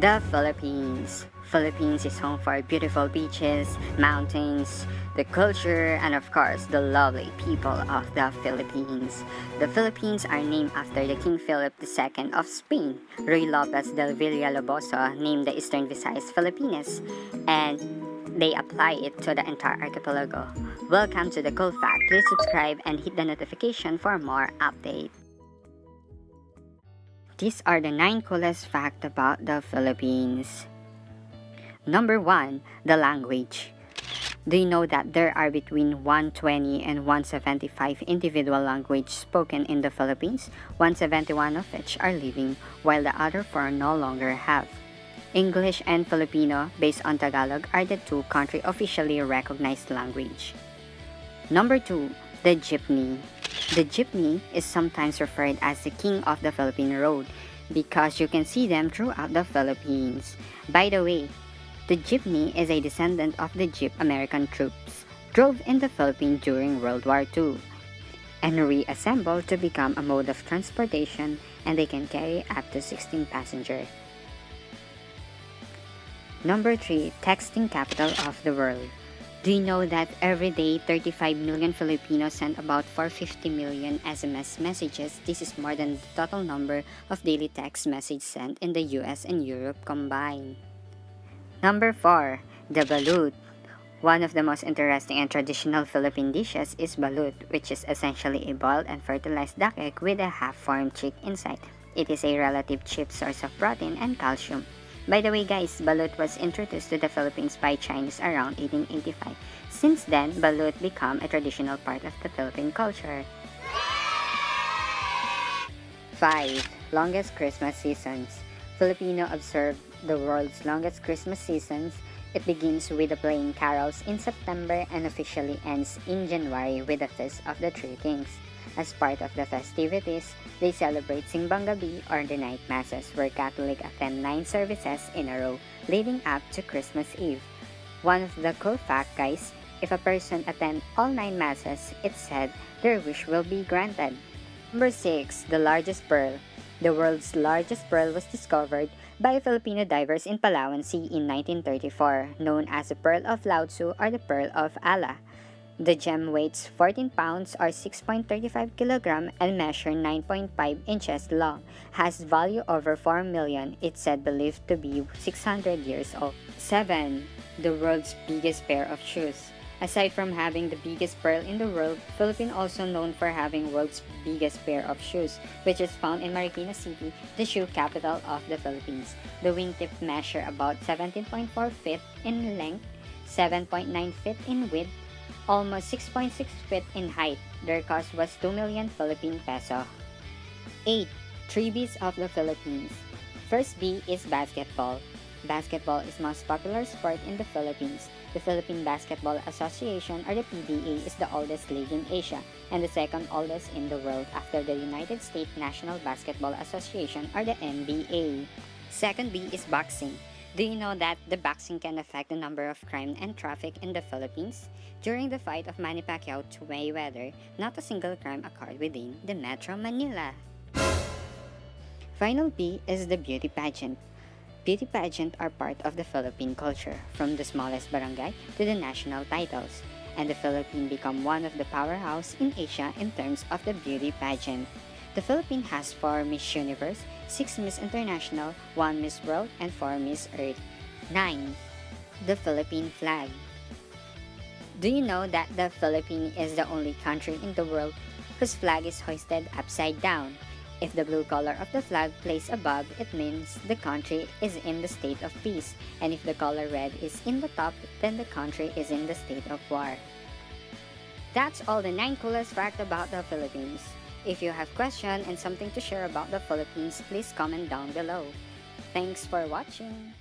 The Philippines. Philippines is home for beautiful beaches, mountains, the culture, and of course, the lovely people of the Philippines. The Philippines are named after the King Philip II of Spain. Ruy Lopez del Villalobos named the Eastern Visayas Philippines, and they apply it to the entire archipelago. Welcome to the Cool Fact. Please subscribe and hit the notification for more updates. These are the 9 coolest facts about the Philippines. Number 1. The language. Do you know that there are between 120 and 175 individual languages spoken in the Philippines, 171 of which are living, while the other four no longer have? English and Filipino, based on Tagalog, are the two country officially recognized language. Number 2. The jeepney. The jeepney is sometimes referred as the king of the Philippine road because you can see them throughout the Philippines. By the way, the jeepney is a descendant of the jeep American troops drove in the Philippines during World War II and reassembled to become a mode of transportation and they can carry up to 16 passengers. Number 3. Texting capital of the world. Do you know that every day 35 million Filipinos send about 450 million SMS messages? This is more than the total number of daily text messages sent in the US and Europe combined. Number 4. The balut. One of the most interesting and traditional Philippine dishes is balut, which is essentially a boiled and fertilized duck egg with a half-formed chick inside. It is a relative cheap source of protein and calcium. By the way guys, balut was introduced to the Philippines by Chinese around 1885. Since then, balut became a traditional part of the Philippine culture. 5. Longest Christmas Seasons Filipino observe the world's longest Christmas seasons. It begins with the playing carols in September and officially ends in January with the Feast of the Three Kings. As part of the festivities, they celebrate Simbang Gabi or the night masses where Catholic attend nine services in a row leading up to Christmas Eve. One of the cool fact guys, if a person attend all nine masses, it's said their wish will be granted. Number 6. The largest pearl. The world's largest pearl was discovered by Filipino divers in Palawan Sea in 1934, known as the Pearl of Lao Tzu or the Pearl of Allah. The gem weighs 14 pounds or 6.35 kg and measures 9.5 inches long, has value over 4 million, it's said believed to be 600 years old. 7. The world's biggest pair of shoes. Aside from having the biggest pearl in the world, Philippines also known for having world's biggest pair of shoes, which is found in Marikina City, the shoe capital of the Philippines. The wingtip measure about 17.4 feet in length, 7.9 feet in width, almost 6.6 feet in height. Their cost was 2 million Philippine peso. 8. Three Bs of the Philippines. First B is basketball. Basketball is most popular sport in the Philippines. The Philippine Basketball Association or the PBA is the oldest league in Asia and the second oldest in the world after the United States National Basketball Association or the NBA. Second B is boxing. Do you know that the boxing can affect the number of crime and traffic in the Philippines? During the fight of Manny Pacquiao to Mayweather, not a single crime occurred within the Metro Manila. Final B is the beauty pageant. Beauty pageant are part of the Philippine culture, from the smallest barangay to the national titles, and the Philippines become one of the powerhouse in Asia in terms of the beauty pageant. The Philippines has 4 Miss Universe, 6 Miss International, 1 Miss World, and 4 Miss Earth. 9. The Philippine flag. Do you know that the Philippines is the only country in the world whose flag is hoisted upside down? If the blue color of the flag placed above, it means the country is in the state of peace, and if the color red is in the top, then the country is in the state of war. That's all the 9 coolest facts about the Philippines. If you have questions and something to share about the Philippines, please comment down below. Thanks for watching.